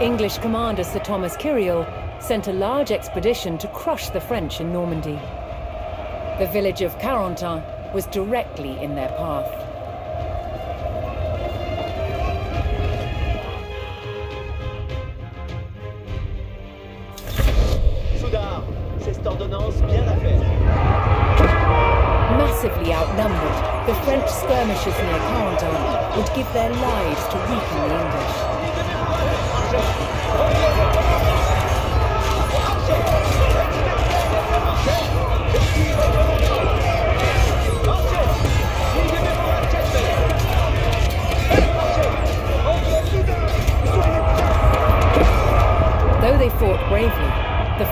English commander Sir Thomas Kiriel sent a large expedition to crush the French in Normandy. The village of Carentan was directly in their path.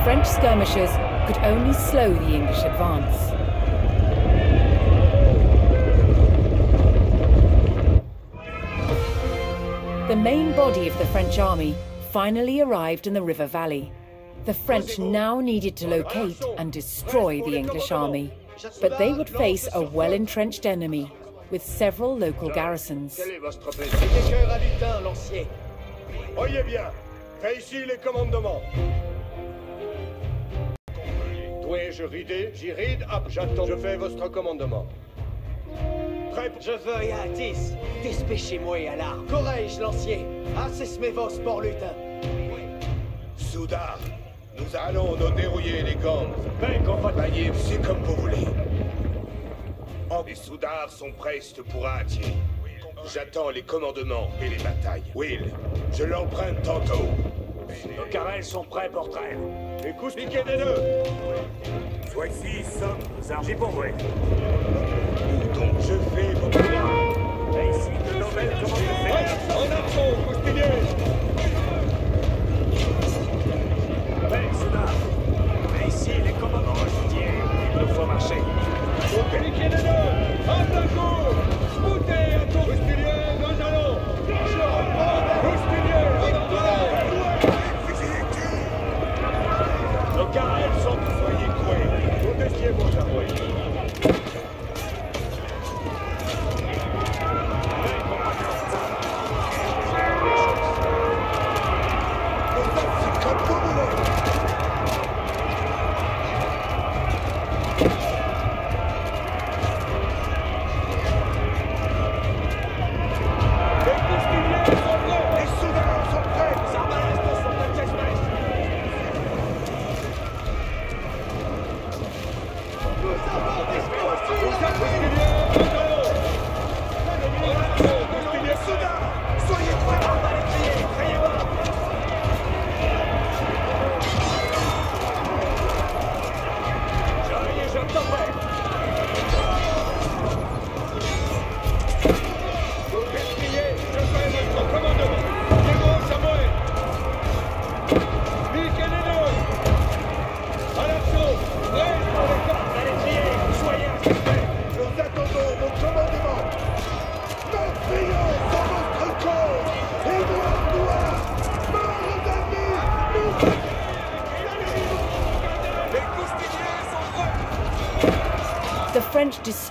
French skirmishers could only slow the English advance. The main body of the French army finally arrived in the river valley. The French now needed to locate and destroy the English army. But they would face a well entrenched enemy with several local garrisons. Bien, ici les commandements. Dois-je rider J'y ride, hop, j'attends. Je fais votre commandement. Prêt pour... Je veux à 10. Dépêchez-moi à l'arme. Courage, lancier. Assesse-moi vos sports lutin. Soudain, nous allons nous dérouiller les gangs. Ben, compagnie, c'est comme vous voulez. Oh, les soudards sont prêts pour attirer. J'attends les commandements et les batailles. Will, je l'emprunte tantôt. Nos carrels sont prêts pour trêve. Les coups piqués des deux. Voici armes. J'ai pour vrai. Donc je fais vos plans. Et ici, de nouvelles commandes de fer. en action, coustinier. Ben, Soudard. Et ici, les commandements. Tiens, il nous faut marcher. Au piqué des deux. En plein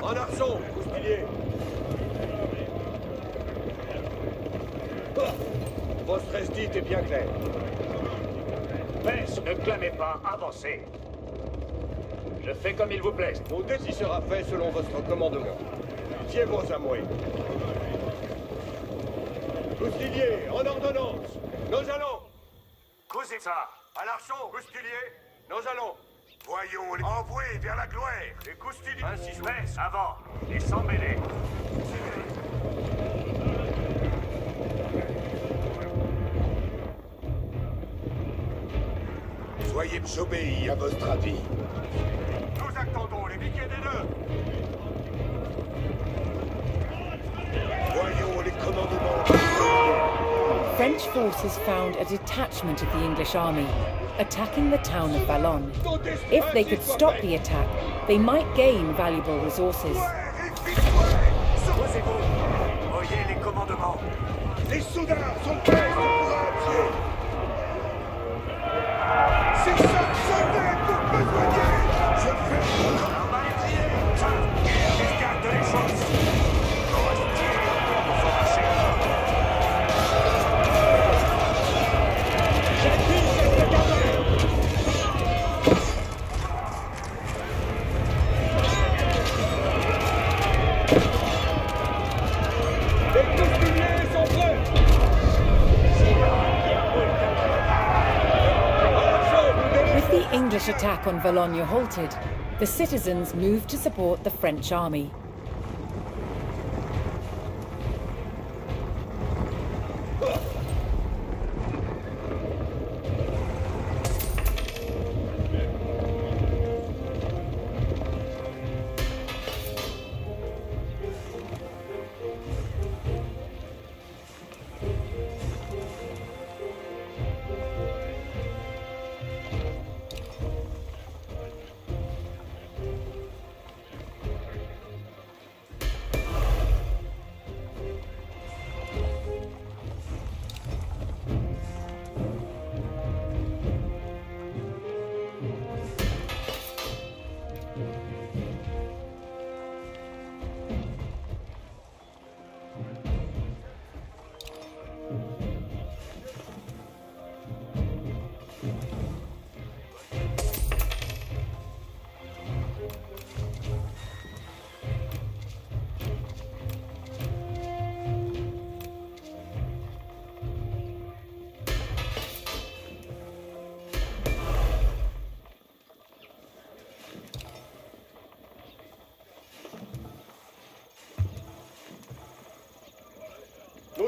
En arçon, coustinier. Votre restite est bien clair. Pèse, ne clamez pas, avancez. Je fais comme il vous plaise. Mon décis sera fait selon votre commandement. Fiez vos amoués. Coustinier, en ordonnance. Nous allons. Causez ça. À l'archon, coustinier. Nous allons. Soyons envoyés vers la gloire. Les coustumes. Ainsi joués, avant, et sans mêler. Soyez obéis à votre avis. Nous attendons les piquets des deux. Voyons les commandements. French forces found a detachment of the English army attacking the town of Ballon. If they could stop the attack, they might gain valuable resources. Les. Sont prêts English attack on Valognes halted, the citizens moved to support the French army.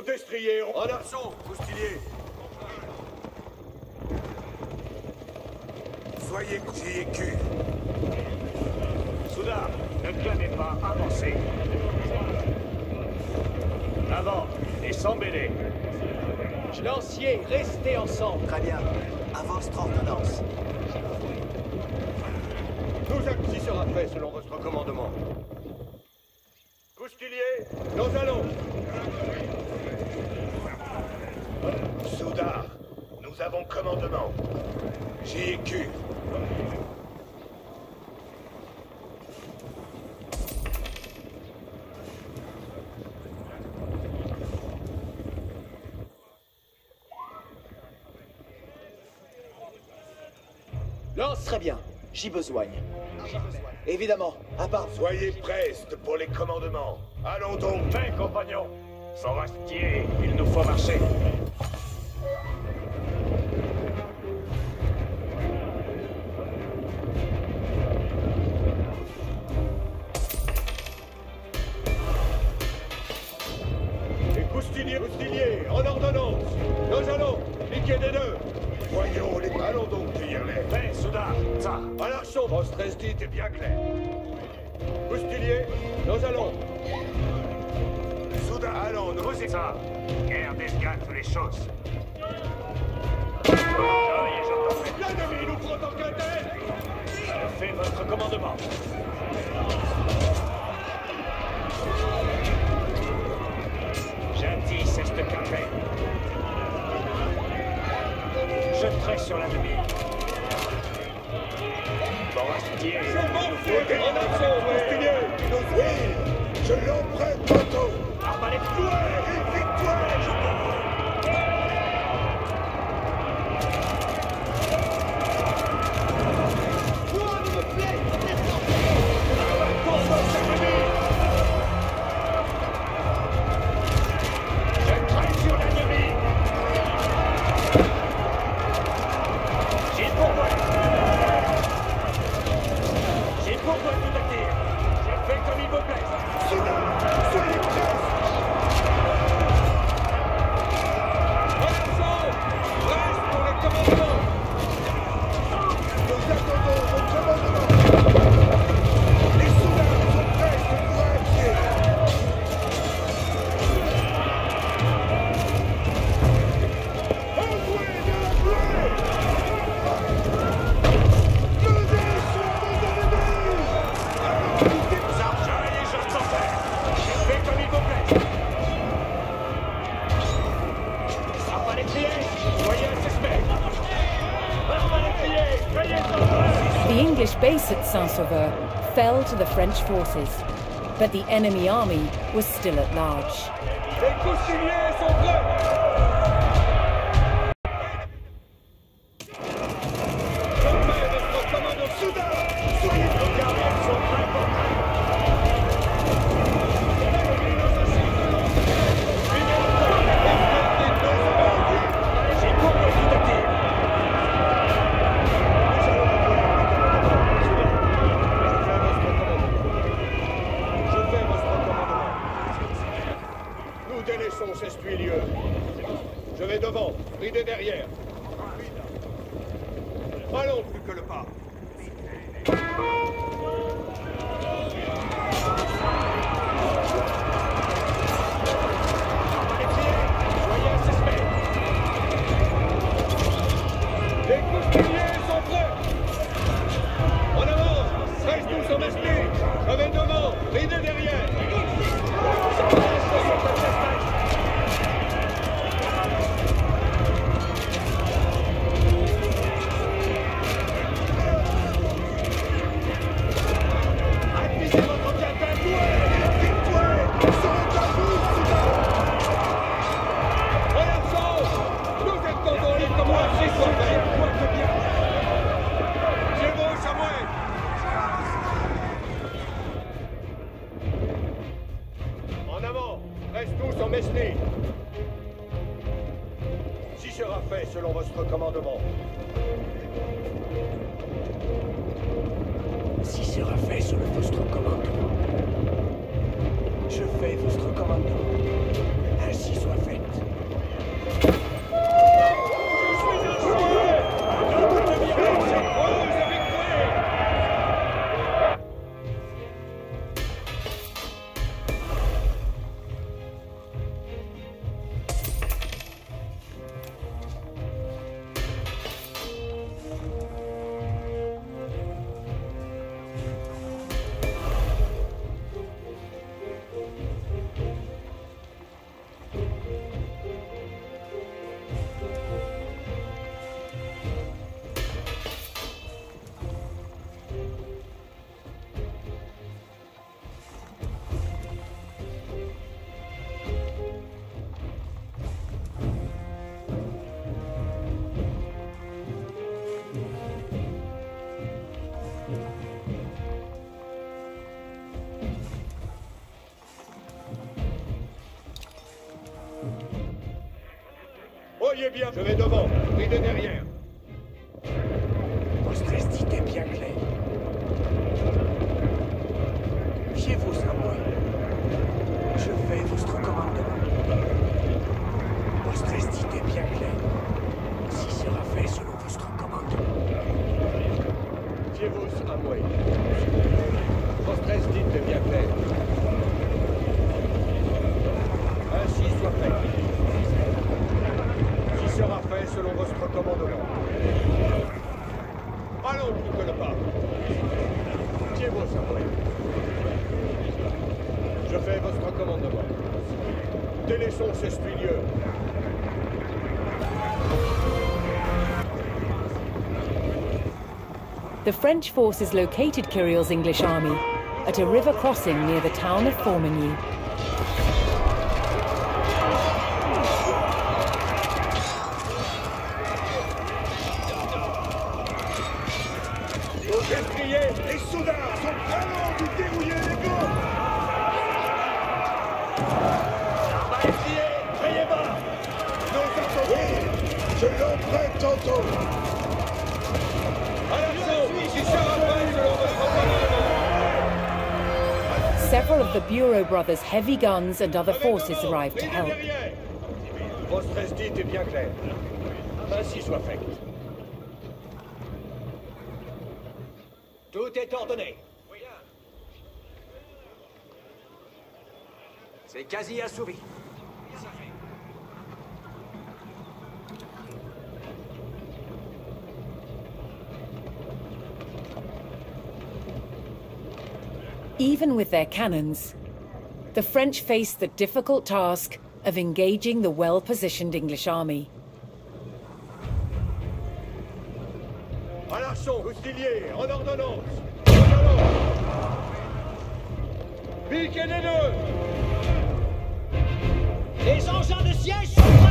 Nos destriers ont... En arçon, Coustilier. Soyez JQ. Soudain, ne clamez pas, avancez. Avant, et sans mêler. Lanciers, restez ensemble. Très bien. Avance ordonnance. Actes y sera fait selon votre commandement. Coustilier, nous allons. Soudard, nous avons commandement. JQ. Lance très bien. J'y besoigne. Évidemment, à part. Soyez prestes pour les commandements. Allons donc. Mais, compagnons, Forestier, il nous faut marcher. En ordonnance. Nous allons. Piquez des deux. Voyons les... Allons donc cueillir les... Mais, Soudain, ça. À l'archon, votre esdite est bien clair. Coustilier, nous allons. Soudain, allons, nous... Vous et ça. Guerre d'escale toutes les choses. L'ennemi nous prend en quintet Je fais votre commandement. Fell to the French forces, but the enemy army was still at large. Si sera fait selon votre commandement. Si sera fait selon votre commandement. Je fais votre commandement. Ainsi soit fait. Voyez bien, je vais devant, ridé derrière. Votre The French forces located Kirill's English army at a river crossing near the town of Formigny. Nos destriers et Several of the Bureau brothers' heavy guns and other forces arrived to help. C'est quasi assouvi. Even with their cannons, the French faced the difficult task of engaging the well positioned English army. Les engins de siège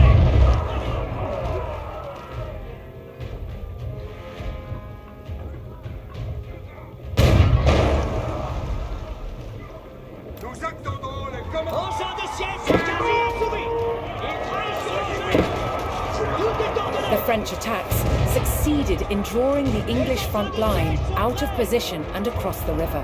attacks succeeded in drawing the English front line out of position and across the river.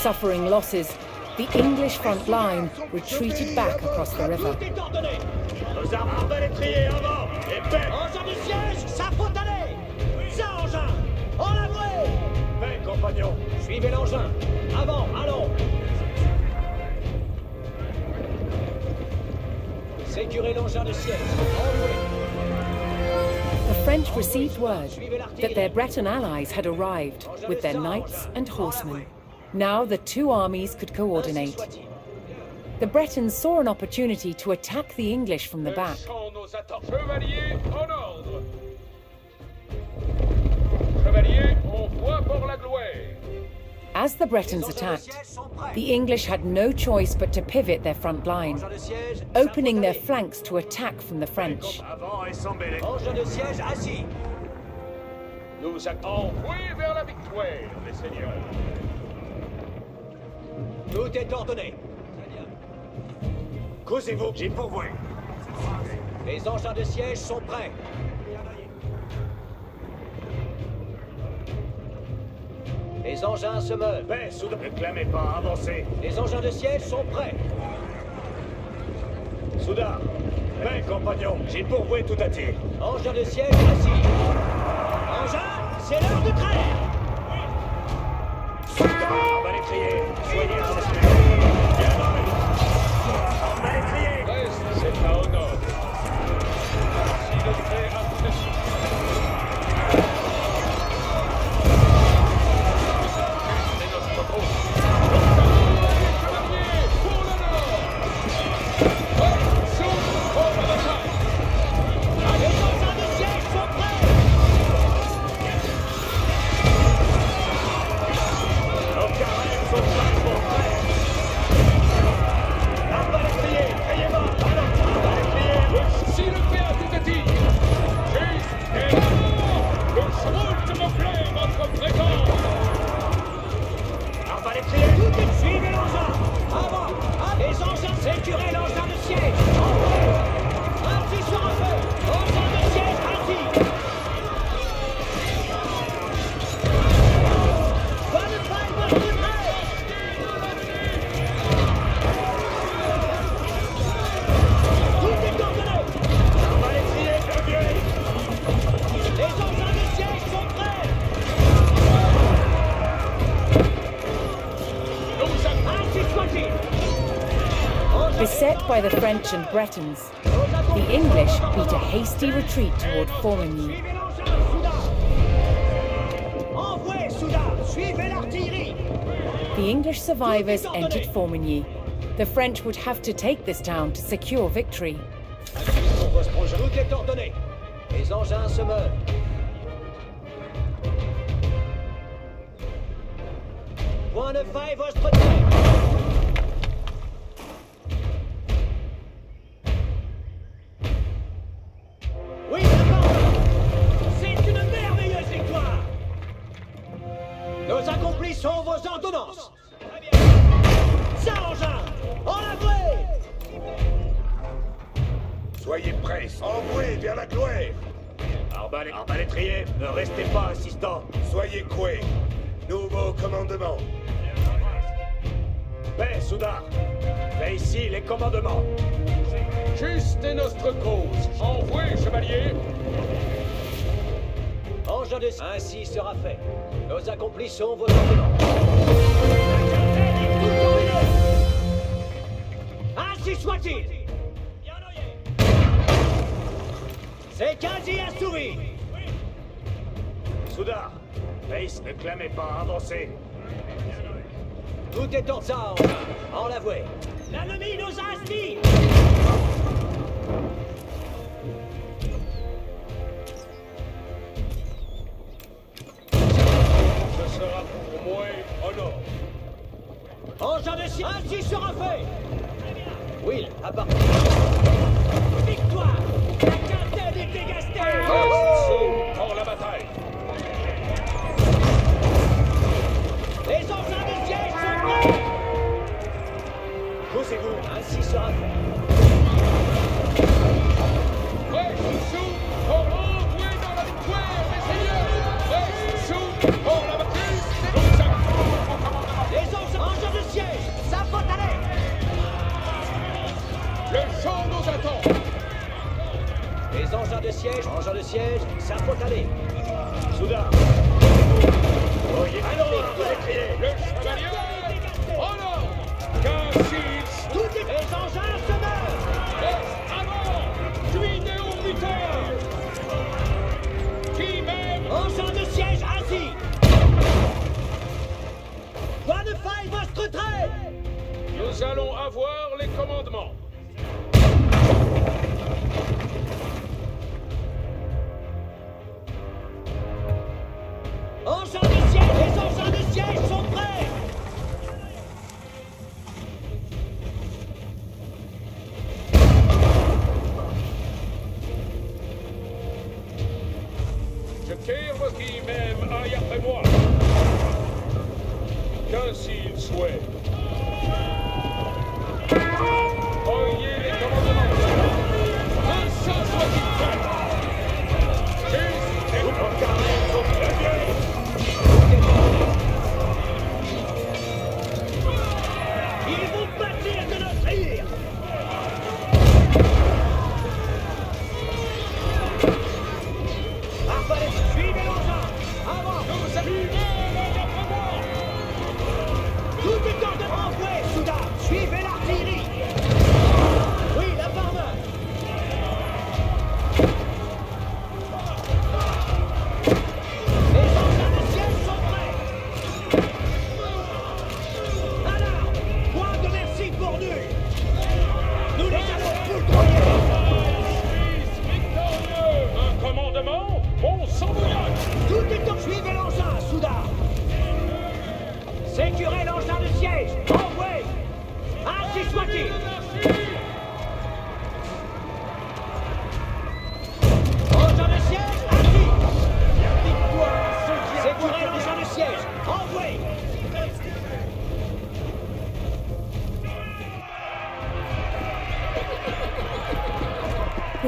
Suffering losses, the English front line retreated back across the river. The French received word that their Breton allies had arrived with their knights and horsemen. Now the two armies could coordinate. The Bretons saw an opportunity to attack the English from the back. Chant nos attaques. Chevaliers, en ordre Chevaliers, on voit pour la gloire As the Bretons attacked, the English had no choice but to pivot their front line, Engin de siège, opening their flanks to attack from the French. Avant Tout est ordonné Causez-vous, j'ai pourvu. Les engins de siège sont prêts Les engins se meuvent Paix, soudain. Ne clamez pas, avancez. Les engins de siège sont prêts Soudain. Paix, compagnons. J'ai pourvu tout à tir. Engin de siège assis Engin, c'est l'heure de trêve Ee, şey Türkiye'yi by the French and Bretons, the English beat a hasty retreat toward Formigny. The English survivors entered Formigny. The French would have to take this town to secure victory. Tout est ordonné. Les Ne restez pas, assistant. Soyez coué. Nouveau commandement. Paix, Soudard. Paix ici les commandements. Juste est notre cause. Envoyez, chevalier. Ange de... Ainsi sera fait. Nous accomplissons vos ordonnances. Ainsi soit-il. C'est quasi assourdi. Soudard, Ace ne clamait pas, avancez. Tout est en ça, en la voie. Nous a assis Ce sera pour moi au nord. Engin de scie, sera fait Will, à part. Victoire La quintette est dégastée Reste pour la bataille Poussez-vous, assis sur un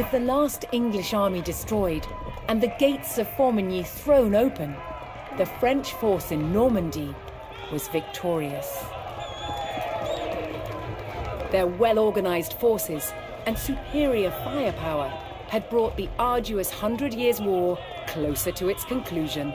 With the last English army destroyed and the gates of Formigny thrown open, the French force in Normandy was victorious. Their well-organized forces and superior firepower had brought the arduous Hundred Years' War closer to its conclusion.